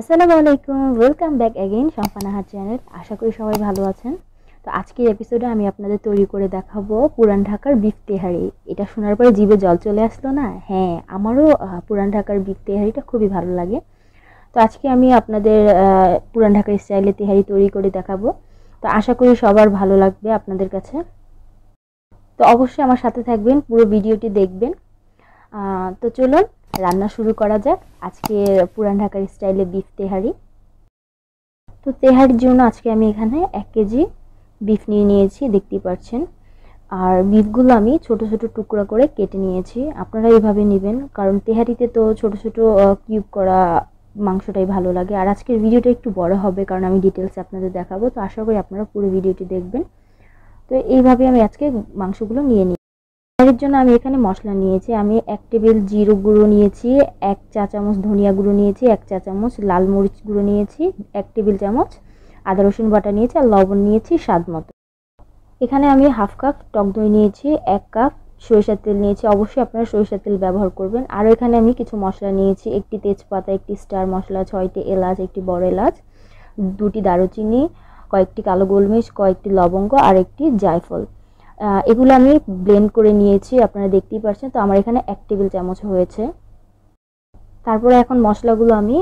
আসসালামু আলাইকুম welcome back again সম্পানাহার চ্যানেল আশা করি সবাই ভালো আছেন। তো আজকের এপিসোডে আমি আপনাদের তৈরি করে দেখাবো পুরান ঢাকার বিফ তেহারি। এটা শোনার পরে জিভে জল চলে আসলো না? হ্যাঁ আমারও পুরান ঢাকার বিফ তেহারিটা খুবই ভালো লাগে। তো আজকে আমি আপনাদের পুরান ঢাকার স্টাইলে তেহারি তৈরি করে দেখাবো। তো আশা করি সবার ভালো লাগবে আপনাদের কাছে। তো অবশ্যই আমার সাথে থাকবেন, পুরো ভিডিওটি দেখবেন। তো চলুন রান্না শুরু করা যাক। আজকে পুরান ঢাকার স্টাইলে বিফ তেহারি। তো তেহারির জন্য আজকে আমি এখানে এক কেজি বিফ নিয়ে নিয়েছি, দেখতেই পাচ্ছেন। আর বিফগুলো আমি ছোট ছোট টুকরা করে কেটে নিয়েছি। আপনারা এইভাবে নেবেন, কারণ তেহারিতে তো ছোট ছোট কিউব করা মাংসটাই ভালো লাগে। আর আজকের ভিডিওটা একটু বড় হবে, কারণ আমি ডিটেলসে আপনাদের দেখাবো। তো আশা করি আপনারা পুরো ভিডিওটি দেখবেন। তো এইভাবে আমি আজকে মাংসগুলো নিয়ে নিই এর জন্য আমি এখানে মশলা নিয়েছি। আমি এক টেবিল জিরো গুঁড়ো নিয়েছি, এক চা চামচ ধনিয়া গুঁড়ো নিয়েছি, এক চা চামচ লাল মরিচ গুঁড়ো নিয়েছি, এক টেবিল চামচ আদা রসুন বাটা নিয়েছি আর লবণ নিয়েছি স্বাদ মতো। এখানে আমি হাফ কাপ টক দই নিয়েছি, এক কাপ সরিষার তেল নিয়েছি। অবশ্যই আপনারা সরিষার তেল ব্যবহার করবেন। আর এখানে আমি কিছু মশলা নিয়েছি, একটি তেজপাতা, একটি স্টার মশলা, ছয়টি এলাচ, একটি বড় এলাচ, দুটি দারুচিনি, কয়েকটি কালো গোলমরিচ, কয়েকটি লবঙ্গ আর একটি জায়ফল। এগুলো আমি ব্লেন্ড করে নিয়েছি, আপনারা দেখতেই পাচ্ছেন তো আমার এখানে এক টেবিল চামচ হয়েছে। তারপরে এখন মশলাগুলো আমি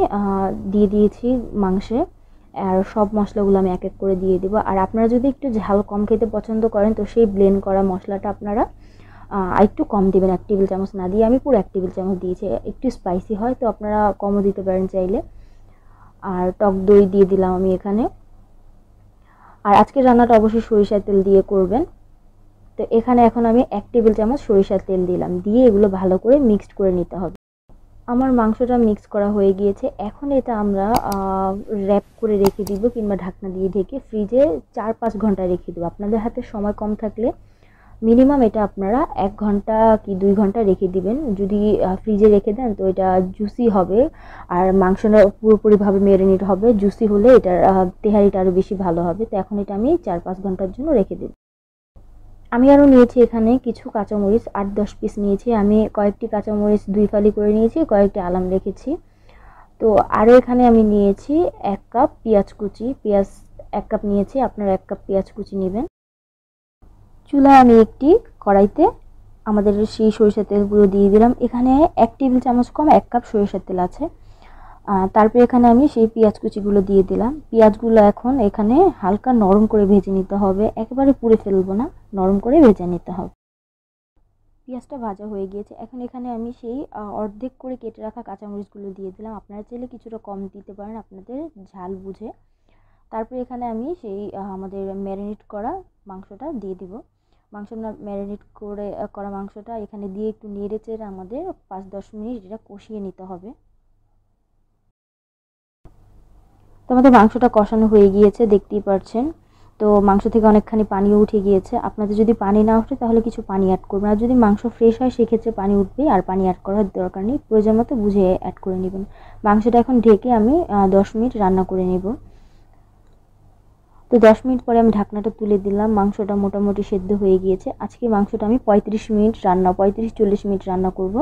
দিয়ে দিয়েছি মাংসে। আর সব মশলাগুলো আমি এক এক করে দিয়ে দেবো। আর আপনারা যদি একটু ঝাল কম খেতে পছন্দ করেন, তো সেই ব্লেন্ড করা মশলাটা আপনারা একটু কম দেবেন। এক টেবিল চামচ না দিয়ে আমি পুরো এক টেবিল চামচ দিয়েছি। একটু স্পাইসি হয়, তো আপনারা কমও দিতে পারেন চাইলে। আর টক দই দিয়ে দিলাম আমি এখানে। আর আজকে রান্নাটা অবশ্যই সরিষার তেল দিয়ে করবেন। তো এখানে এখন আমি এক টেবিল চামচ সরিষার তেল দিলাম। দিয়ে এগুলো ভালো করে মিক্সড করে নিতে হবে। আমার মাংসটা মিক্স করা হয়ে গিয়েছে। এখন এটা আমরা র্যাপ করে রেখে দিব কিংবা ঢাকনা দিয়ে ঢেকে ফ্রিজে চার পাঁচ ঘণ্টা রেখে দেবো। আপনাদের হাতে সময় কম থাকলে মিনিমাম এটা আপনারা এক ঘণ্টা কি দুই ঘণ্টা রেখে দিবেন। যদি ফ্রিজে রেখে দেন তো এটা জুসি হবে। আর মাংসটা পুরোপুরিভাবে মেরিনেট হবে। জুসি হলে এটার তেহারিটা আরও বেশি ভালো হবে। তো এখন এটা আমি চার পাঁচ ঘণ্টার জন্য রেখে দেব আমি আরও নিয়েছি এখানে কিছু কাঁচামরিচ আট দশ পিস নিয়েছি। আমি কয়েকটি কাঁচামরিচ দুই ফালি করে নিয়েছি, কয়েকটি আলাম রেখেছি। তো আরও এখানে আমি নিয়েছি এক কাপ পেঁয়াজ কুচি। পেঁয়াজ এক কাপ নিয়েছি, আপনারা এক কাপ পেঁয়াজ কুচি নেবেন। চুলায় আমি একটি কড়াইতে আমাদের সেই সরিষার তেলগুলো দিয়ে দিলাম। এখানে এক টেবিল চামচ কম, এক কাপ সরিষার তেল আছে। তারপরে এখানে আমি সেই পেঁয়াজ কুচিগুলো দিয়ে দিলাম। পেঁয়াজগুলো এখন এখানে হালকা নরম করে ভেজে নিতে হবে। একেবারে পুড়ে ফেলব না, নরম করে ভেজে নিতে হবে। পেঁয়াজটা ভাজা হয়ে গিয়েছে। এখন এখানে আমি সেই অর্ধেক করে কেটে রাখা কাঁচামরিচগুলো দিয়ে দিলাম। আপনারা চাইলে কিছুটা কম দিতে পারেন আপনাদের ঝাল বুঝে। তারপরে এখানে আমি সেই আমাদের ম্যারিনেট করা মাংসটা দিয়ে দিব। মাংস ম্যারিনেট করে করা মাংসটা এখানে দিয়ে একটু নেড়ে চেড়ে আমাদের পাঁচ দশ মিনিট এটা কষিয়ে নিতে হবে। তো আমাদের মাংসটা কষানো হয়ে গিয়েছে, দেখতেই পারছেন। তো মাংস থেকে অনেকখানি পানিও উঠে গিয়েছে। আপনাদের যদি পানি না ওঠে, তাহলে কিছু পানি অ্যাড করবেন। আর যদি মাংস ফ্রেশ হয়, সেক্ষেত্রে পানি উঠবে, আর পানি অ্যাড করার দরকার নেই। প্রয়োজন মতো বুঝে অ্যাড করে নেবেন। মাংসটা এখন ঢেকে আমি দশ মিনিট রান্না করে নেব। তো দশ মিনিট পরে আমি ঢাকনাটা তুলে দিলাম। মাংসটা মোটামুটি সেদ্ধ হয়ে গিয়েছে। আজকে মাংসটা আমি পঁয়ত্রিশ মিনিট রান্না, পঁয়ত্রিশ, চল্লিশ মিনিট রান্না করব।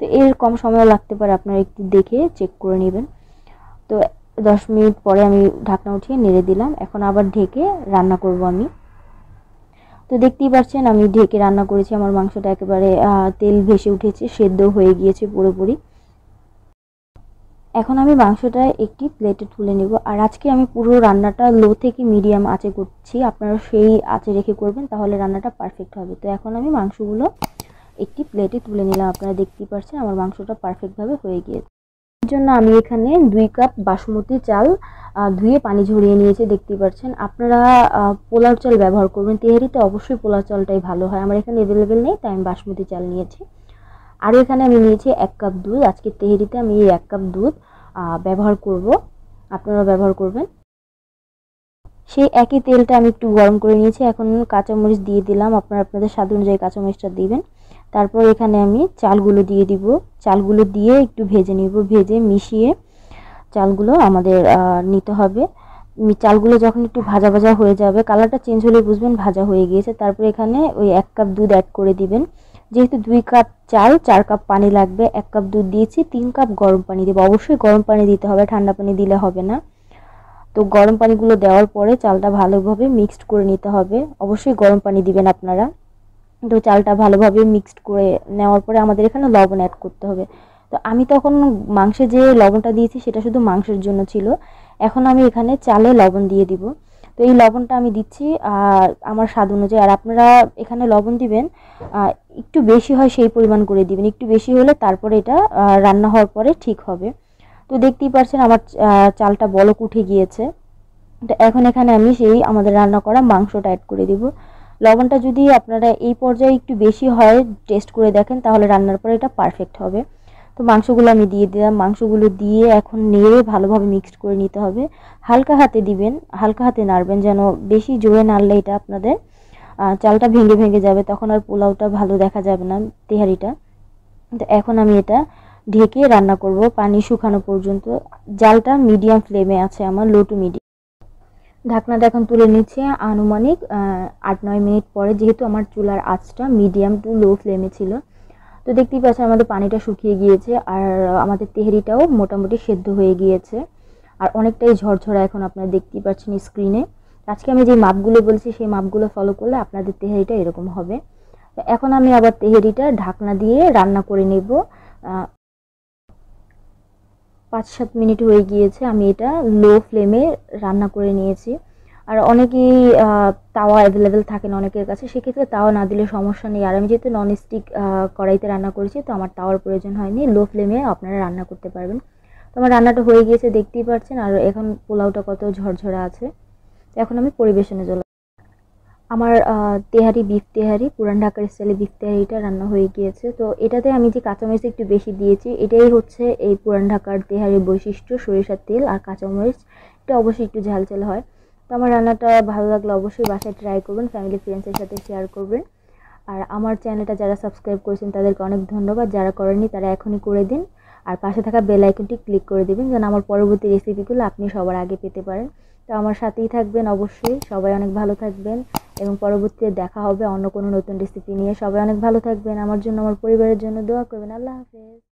তো এর কম সময় লাগতে পারে, আপনারা একটু দেখে চেক করে নেবেন। তো দশ মিনিট পরে আমি ঢাকনা উঠিয়ে নেড়ে দিলাম। এখন আবার ঢেকে রান্না করব আমি। তো দেখতেই পাচ্ছেন, আমি ঢেকে রান্না করেছি। আমার মাংসটা একেবারে তেল ভেসে উঠেছে, সেদ্ধ হয়ে গিয়েছে পুরোপুরি। এখন আমি মাংসটা একটি প্লেটে তুলে নেব। আর আজকে আমি পুরো রান্নাটা লো থেকে মিডিয়াম আঁচে করছি। আপনারা সেই আঁচে রেখে করবেন, তাহলে রান্নাটা পারফেক্ট হবে। তো এখন আমি মাংসগুলো একটি প্লেটে তুলে নিলাম। আপনারা দেখতেই পাচ্ছেন, আমার মাংসটা পারফেক্টভাবে হয়ে গিয়েছে। জন্য আমি এখানে দুই কাপ বাসমতি চাল ধুয়ে পানি ঝরিয়ে নিয়েছি, দেখতেই পাচ্ছেন। আপনারা পোলাও চাল ব্যবহার করবেন। তেহারিতে অবশ্যই পোলাও চালটাই ভালো হয়। আমার এখানে অ্যাভেলেবেল নেই, তাই আমি বাসমতি চাল নিয়েছি। আর এখানে আমি নিয়েছি এক কাপ দুধ। আজকে তেহারিতে আমি এই এক কাপ দুধ ব্যবহার করব। আপনারা ব্যবহার করবেন। সেই একই তেলটা আমি একটু গরম করে নিয়েছি। এখন কাঁচামরিচ দিয়ে দিলাম। আপনারা আপনাদের স্বাদ অনুযায়ী কাঁচামরিচটা দিবেন। তারপর এখানে আমি চালগুলো দিয়ে দিব। চালগুলো দিয়ে একটু ভেজে নিব। ভেজে মিশিয়ে চালগুলো আমাদের নিতে হবে। চালগুলো যখন একটু ভাজা ভাজা হয়ে যাবে, কালারটা চেঞ্জ হলে বুঝবেন ভাজা হয়ে গিয়েছে। তারপর এখানে ওই এক কাপ দুধ অ্যাড করে দিবেন। যেহেতু দুই কাপ চাল, চার কাপ পানি লাগবে। এক কাপ দুধ দিয়েছি, তিন কাপ গরম পানি দেবো। অবশ্যই গরম পানি দিতে হবে। ঠান্ডা পানি দিলে হবে না। তো গরম পানিগুলো দেওয়ার পরে চালটা ভালোভাবে মিক্সড করে নিতে হবে। অবশ্যই গরম পানি দিবেন আপনারা। তো চালটা ভালোভাবে মিক্সড করে নেওয়ার পরে আমাদের এখানে লবণ অ্যাড করতে হবে। তো আমি তখন মাংসে যে লবণটা দিয়েছি সেটা শুধু মাংসের জন্য ছিল। এখন আমি এখানে চালে লবণ দিয়ে দিব। তো এই লবণটা আমি দিচ্ছি আর আমার স্বাদ অনুযায়ী। আর আপনারা এখানে লবণ দিবেন একটু বেশি হয় সেই পরিমাণ করে দিবেন। একটু বেশি হলে তারপরে এটা রান্না হওয়ার পরে ঠিক হবে। তো দেখতেই পারছেন আমার চালটা বলক উঠে গিয়েছে। তো এখন এখানে আমি সেই আমাদের রান্না করা মাংসটা অ্যাড করে দিব। লবণটা যদি আপনারা এই পর্যায়ে একটু বেশি হয় টেস্ট করে দেখেন, তাহলে রান্নার পরে এটা পারফেক্ট হবে। তো মাংসগুলো আমি দিয়ে দিলাম। মাংসগুলো দিয়ে এখন নেড়ে ভালোভাবে মিক্সড করে নিতে হবে। হালকা হাতে দিবেন, হালকা হাতে নাড়বেন যেন বেশি জোরে নাড়লে এটা আপনাদের চালটা ভেঙে ভেঙে যাবে। তখন আর পোলাওটা ভালো দেখা যাবে না তেহারিটা। তো এখন আমি এটা ঢেকে রান্না করব পানি শুকানো পর্যন্ত। জালটা মিডিয়াম ফ্লেমে আছে আমার লো টু মিডিয়াম ঢাকনাটা এখন তুলে নিচ্ছে। আনুমানিক আট নয় মিনিট পরে যেহেতু আমার চুলার আঁচটা মিডিয়াম টু লো ফ্লেমে ছিল, তো দেখতেই পাচ্ছেন আমাদের পানিটা শুকিয়ে গিয়েছে আর আমাদের তেহারিটাও মোটামুটি সেদ্ধ হয়ে গিয়েছে। আর অনেকটাই ঝরঝরা এখন আপনারা দেখতেই পাচ্ছেন স্ক্রিনে আজকে আমি যে মাপগুলো বলছি, সেই মাপগুলো ফলো করলে আপনাদের তেহারিটা এরকম হবে। এখন আমি আবার তেহারিটা ঢাকনা দিয়ে রান্না করে নেব। পাঁচ সাত মিনিট হয়ে গিয়েছে, আমি এটা লো ফ্লেমে রান্না করে নিয়েছি। আর অনেকেই তাওয়া অ্যাভেলেবেল থাকে না অনেকের কাছে, সেক্ষেত্রে তাওয়া না দিলে সমস্যা নেই। আর আমি যেহেতু ননস্টিক কড়াইতে রান্না করেছি, তো আমার তাওয়ার প্রয়োজন হয়নি। লো ফ্লেমে আপনারা রান্না করতে পারবেন। তো আমার রান্নাটা হয়ে গিয়েছে, দেখতেই পাচ্ছেন আর এখন পোলাওটা কত ঝরঝরা আছে। এখন আমি পরিবেশনে চলে আমার তেহারি বিফ তেহারি, পুরান ঢাকার স্টাইলে বিফ তেহারিটা রান্না হয়ে গিয়েছে। তো এটাতে আমি যে কাঁচামরিচ একটু বেশি দিয়েছি, এটাই হচ্ছে এই পুরান ঢাকার তেহারির বৈশিষ্ট্য, সরিষার তেল আর কাঁচামরিচ। এটা অবশ্যই একটু ঝাল ঝাল হয়। তো আমার রান্নাটা ভালো লাগলে অবশ্যই বাসায় ট্রাই করবেন ফ্যামিলি ফ্রেন্ডসের সাথে শেয়ার করবেন। আর আমার চ্যানেলটা যারা সাবস্ক্রাইব করেছেন, তাদেরকে অনেক ধন্যবাদ। যারা করেননি, তারা এখনই করে দিন। আর পাশে থাকা বেল আইকনটি ক্লিক করে দেবেন, যেন আমার পরবর্তী রেসিপিগুলো আপনি সবার আগে পেতে পারেন। তো আমার সাথেই থাকবেন অবশ্যই। সবাই অনেক ভালো থাকবেন। এবং পরবর্তীতে দেখা হবে অন্য কোনো নতুন রেসিপি নিয়ে। সবাই অনেক ভালো থাকবেন। আমার জন্য, আমার পরিবারের জন্য দোয়া করবেন। আল্লাহ হাফেজ।